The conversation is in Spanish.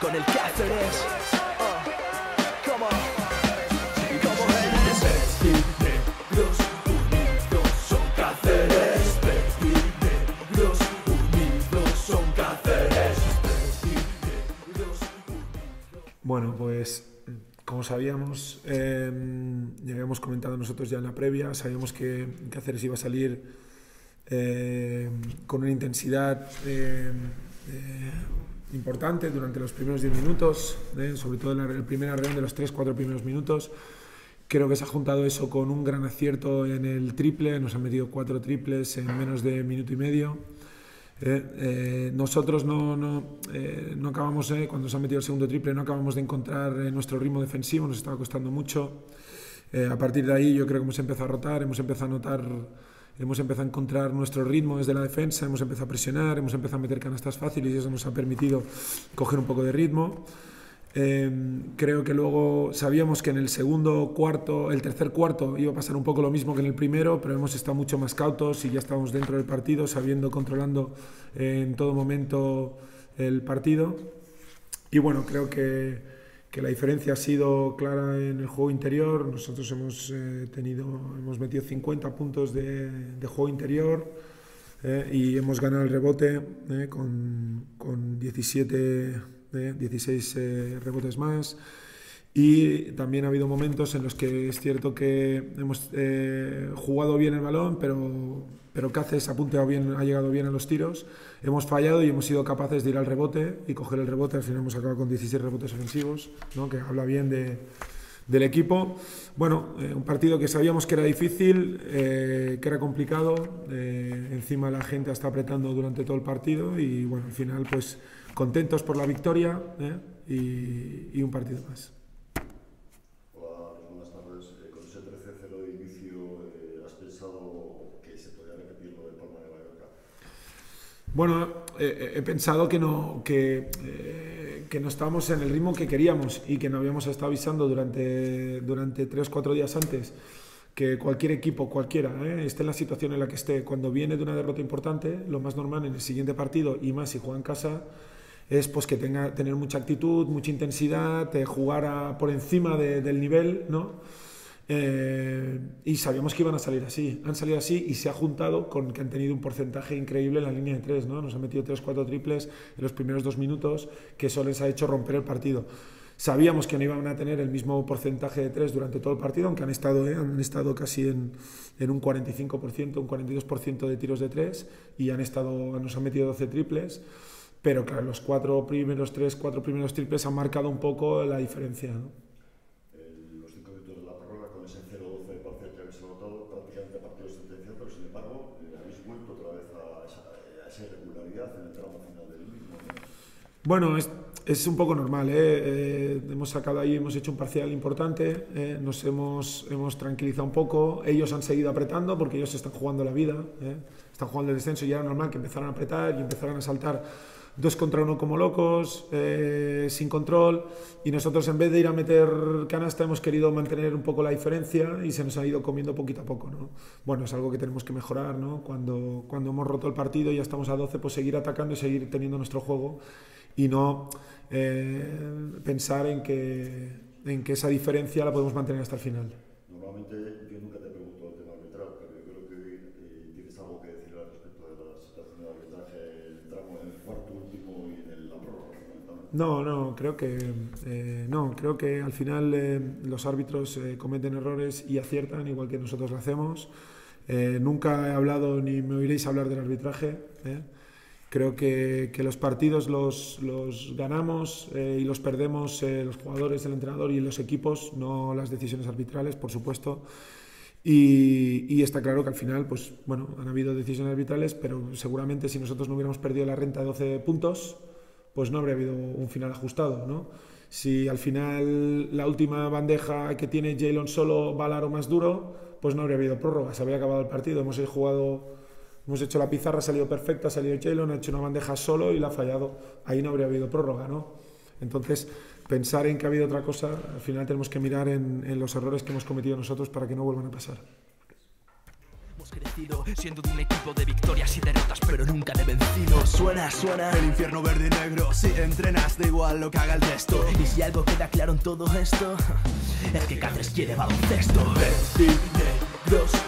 Con el Cáceres. Bueno, pues como sabíamos, eh, ya habíamos comentado nosotros ya en la previa, sabíamos que Cáceres iba a salir eh, con una intensidad eh, eh, importante durante los primeros 10 minutos, eh, sobre todo en la, el primer arreón de los 3-4 primeros minutos. Creo que se ha juntado eso con un gran acierto en el triple, nos han metido cuatro triples en menos de minuto y medio. Eh, eh, nosotros no, no, eh, no acabamos, eh, cuando se ha metido el segundo triple, no acabamos de encontrar nuestro ritmo defensivo, nos estaba costando mucho. A partir de ahí yo creo que hemos empezado a rotar, hemos empezado a notar, hemos empezado a encontrar nuestro ritmo desde la defensa, hemos empezado a presionar, hemos empezado a meter canastas fáciles y eso nos ha permitido coger un poco de ritmo. Eh, creo que luego sabíamos que en el segundo cuarto, el tercer cuarto iba a pasar un poco lo mismo que en el primero, pero hemos estado mucho más cautos y ya estábamos dentro del partido, sabiendo, controlando en todo momento el partido. Y bueno, creo que, que, la diferencia ha sido clara en el juego interior. Nosotros hemos eh, tenido, hemos metido 50 puntos de, de juego interior eh, y hemos ganado el rebote eh, con, con 17 de 16 eh, rebotes más. Y también ha habido momentos en los que es cierto que hemos eh, jugado bien el balón, pero, pero Cáceres ha, bien, ha llegado bien a los tiros. Hemos fallado y hemos sido capaces de ir al rebote y coger el rebote. Al final hemos acabado con 16 rebotes ofensivos, ¿no? que habla bien de, del equipo. Bueno, eh, un partido que sabíamos que era difícil, eh, que era complicado. Eh, encima la gente está apretando durante todo el partido y bueno, al final pues contentos por la victoria y, y, un partido más. Hola, buenas tardes. Eh, con ese 13-0 de inicio, eh, ¿has pensado que se podía repetir lo del Palma de Mallorca? Bueno, eh, he pensado que no, eh, que no estábamos en el ritmo que queríamos y que no habíamos estado avisando durante, durante tres cuatro días antes que cualquier equipo, cualquiera, ¿eh? esté en la situación en la que esté, cuando viene de una derrota importante, lo más normal en el siguiente partido, y más si juega en casa, es pues que tenga tener mucha actitud, mucha intensidad, eh, jugar por encima de, del nivel, ¿no? Eh, y sabíamos que iban a salir así. Han salido así y se ha juntado con que han tenido un porcentaje increíble en la línea de tres, ¿no? Nos han metido tres, cuatro triples en los primeros dos minutos, que eso les ha hecho romper el partido. Sabíamos que no iban a tener el mismo porcentaje de tres durante todo el partido, aunque han estado, ¿eh? han estado casi en, en un 45%, un 42% de tiros de tres y han estado, nos han metido 12 triples. Pero claro, los cuatro primeros, tres, cuatro primeros triples han marcado un poco la diferencia. ¿no? El, los cinco minutos de la prórroga, con ese 0-12 parcial que habéis anotado, prácticamente pero sin embargo, eh, habéis vuelto otra vez a esa, irregularidad en el tramo final del mismo. ¿no? Bueno, es, es, un poco normal. ¿eh? Eh, hemos sacado ahí, hemos hecho un parcial importante, ¿eh? nos hemos, hemos tranquilizado un poco. Ellos han seguido apretando porque ellos están jugando la vida, están jugando el descenso y era normal que empezaran a apretar y empezaran a saltar dos contra uno como locos, eh, sin control, y nosotros en vez de ir a meter canasta hemos querido mantener un poco la diferencia y se nos ha ido comiendo poquito a poco. ¿no? Bueno, es algo que tenemos que mejorar, ¿no? cuando, cuando hemos roto el partido y ya estamos a 12, pues seguir atacando y seguir teniendo nuestro juego y no eh, pensar en que, en que esa diferencia la podemos mantener hasta el final. Normalmente yo nunca te pregunto el tema arbitral, pero yo creo que eh, algo que decir al respecto de la situación de arbitraje el tramo, en el cuarto último y en la prórroga. No, no, creo que eh, no, creo que al final eh, los árbitros eh, cometen errores y aciertan igual que nosotros lo hacemos. Eh, nunca he hablado ni me oiréis hablar del arbitraje. Creo que, los partidos los, ganamos y los perdemos los jugadores, el entrenador y los equipos, no las decisiones arbitrales, por supuesto. Y, y, está claro que al final, pues bueno, han habido decisiones arbitrales, pero seguramente si nosotros no hubiéramos perdido la renta de 12 puntos, pues no habría habido un final ajustado, ¿no? Si al final la última bandeja que tiene Jalen solo va al aro más duro, pues no habría habido prórroga, se habría acabado el partido. Hemos jugado, hemos hecho la pizarra, ha salido perfecta, ha salido Jalen, ha hecho una bandeja solo y la ha fallado. Ahí no habría habido prórroga, ¿no? Entonces, pensar en que ha habido otra cosa, al final tenemos que mirar en, en los errores que hemos cometido nosotros para que no vuelvan a pasar. Hemos crecido siendo de un equipo de victorias y derrotas, pero nunca de vencidos. Suena, suena el infierno verde y negro. Si entrenas, da igual lo que haga el resto. Y si algo queda claro en todo esto, es que Cáceres quiere baloncesto. Verde y negros.